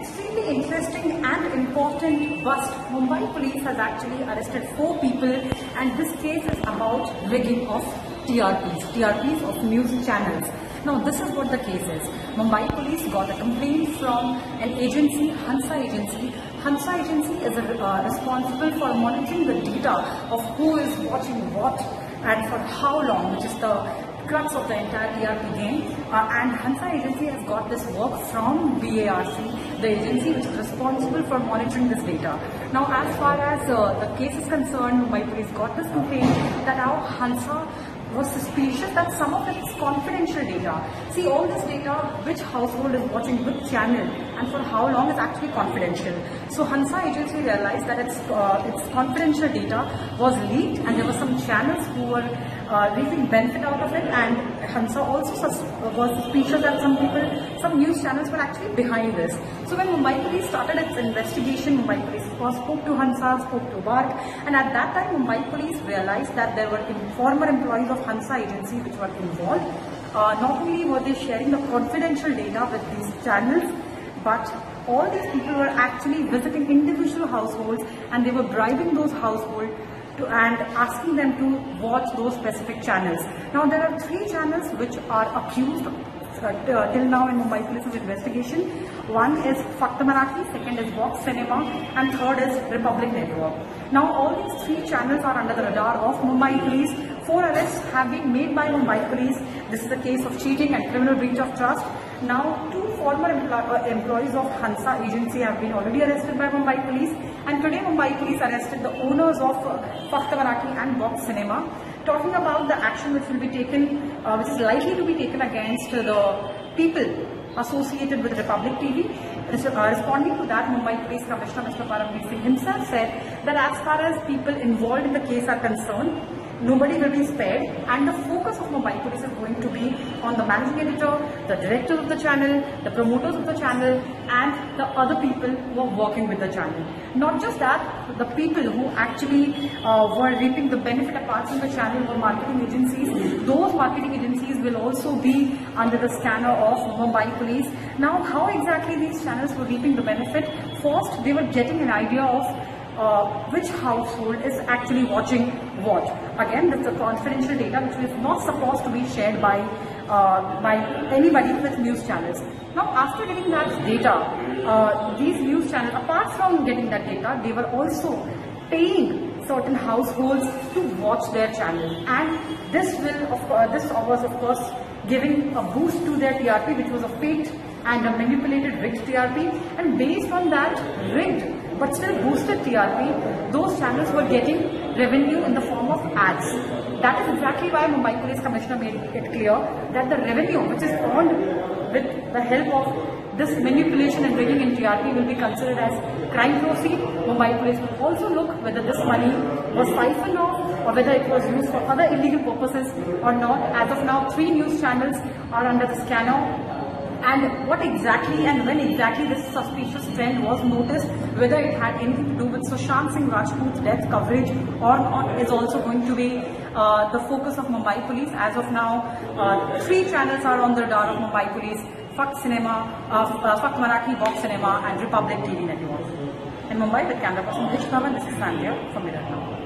extremely interesting and important bust. Mumbai police has actually arrested four people and this case is about rigging of TRPs, TRPs of news channels. Now this is what the case is. Mumbai police got a complaint from an agency, Hansa agency. Hansa agency is uh, responsible for monitoring the data of who is watching what and for how long, which is the crux of the entire TRP game. Uh, and Hansa agency has got this work from BARC, the agency which is responsible for monitoring this data. Now, as far as uh, the case is concerned, Mumbai police got this complaint that our Hansa was suspicious that some of it is confidential data. See, all this data, which household is watching which channel and for how long is actually confidential. So Hansa agency realized that its, uh, its confidential data was leaked and there were some channels who were uh, reaping benefit out of it and Hansa also sus was suspicious that some people, some news channels were actually behind this. So when Mumbai police started its investigation, Mumbai police first spoke to Hansa, spoke to BARC and at that time Mumbai police realized that there were former employees of Hansa agency which were involved. Uh, not only were they sharing the confidential data with these channels, but all these people were actually visiting individual households and they were bribing those households to, and asking them to watch those specific channels. Now there are three channels which are accused uh, till now in Mumbai Police's investigation. One is Fakt Marathi, second is Box Cinema, and third is Republic Network. Now all these three channels are under the radar of Mumbai Police. Four arrests have been made by Mumbai Police. This is a case of cheating and criminal breach of trust. Now two former uh, employees of Hansa agency have been already arrested by Mumbai Police and today Mumbai Police arrested the owners of uh, Fakt Marathi and Box Cinema talking about the action which will be taken, uh, which is likely to be taken against the people associated with Republic TV. Uh, responding to that, Mumbai Police Commissioner Mr. Parambir Singh himself said that as far as people involved in the case are concerned, nobody will be spared and the focus of Mumbai Police is going to be the managing editor, the director of the channel, the promoters of the channel and the other people who are working with the channel. Not just that, the people who actually uh, were reaping the benefit apart from the channel were marketing agencies. Those marketing agencies will also be under the scanner of Mumbai Police. Now, how exactly these channels were reaping the benefit? First, they were getting an idea of uh, which household is actually watching what. Again, that's a confidential data which is not supposed to be shared by uh, by anybody with news channels. Now, after getting that data, uh, these news channels, apart from getting that data, they were also paying certain households to watch their channel, and this will, of uh, this was of course giving a boost to their TRP, which was a fake and a manipulated rigged TRP, and based on that rigged but still boosted TRP, those channels were getting revenue in the form of ads. That is exactly why Mumbai Police Commissioner made it clear that the revenue which is earned with the help of this manipulation and rigging in TRP will be considered as crime proceed. Mumbai Police will also look whether this money was siphoned off or whether it was used for other illegal purposes or not. As of now, three news channels are under the scanner and what exactly and when exactly this suspicious trend was noticed, whether it had anything to do with Sushant Singh Rajput's death coverage or not is also going to be uh, the focus of Mumbai Police. As of now, uh, three channels are on the radar of Mumbai Police, Fakt Cinema, uh, uh, Marathi, Box Cinema and Republic TV Network. In Mumbai with camera person Rich Dhawan, this is Sandhya from Mirror Now.